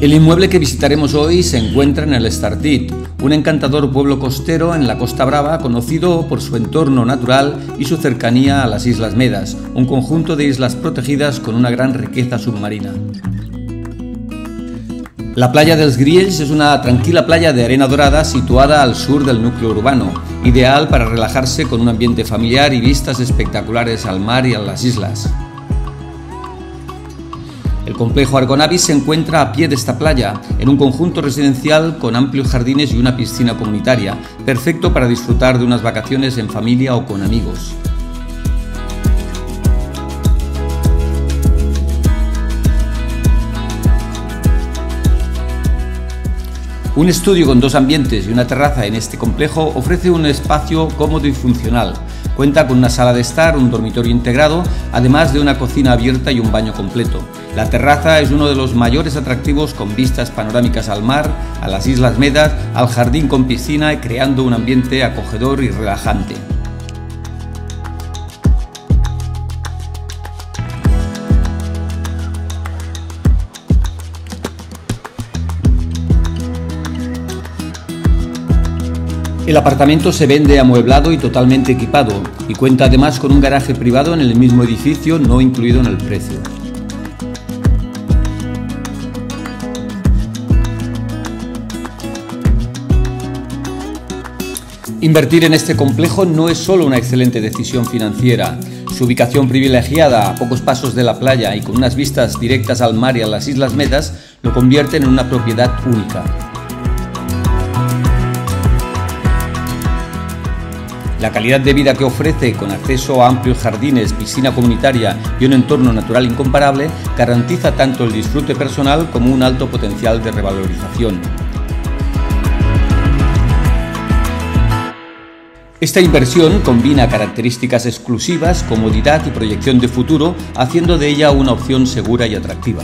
El inmueble que visitaremos hoy se encuentra en el Estartit, un encantador pueblo costero en la Costa Brava conocido por su entorno natural y su cercanía a las Islas Medas, un conjunto de islas protegidas con una gran riqueza submarina. La playa dels Griells es una tranquila playa de arena dorada situada al sur del núcleo urbano, ideal para relajarse con un ambiente familiar y vistas espectaculares al mar y a las islas. El complejo Argonavis se encuentra a pie de esta playa, en un conjunto residencial con amplios jardines y una piscina comunitaria, perfecto para disfrutar de unas vacaciones en familia o con amigos. Un estudio con dos ambientes y una terraza en este complejo ofrece un espacio cómodo y funcional. Cuenta con una sala de estar, un dormitorio integrado, además de una cocina abierta y un baño completo. La terraza es uno de los mayores atractivos con vistas panorámicas al mar, a las Islas Medas, al jardín con piscina, creando un ambiente acogedor y relajante. El apartamento se vende amueblado y totalmente equipado y cuenta además con un garaje privado en el mismo edificio no incluido en el precio. Invertir en este complejo no es solo una excelente decisión financiera. Su ubicación privilegiada a pocos pasos de la playa y con unas vistas directas al mar y a las Islas Medas lo convierten en una propiedad única. La calidad de vida que ofrece, con acceso a amplios jardines, piscina comunitaria y un entorno natural incomparable, garantiza tanto el disfrute personal como un alto potencial de revalorización. Esta inversión combina características exclusivas, comodidad y proyección de futuro, haciendo de ella una opción segura y atractiva.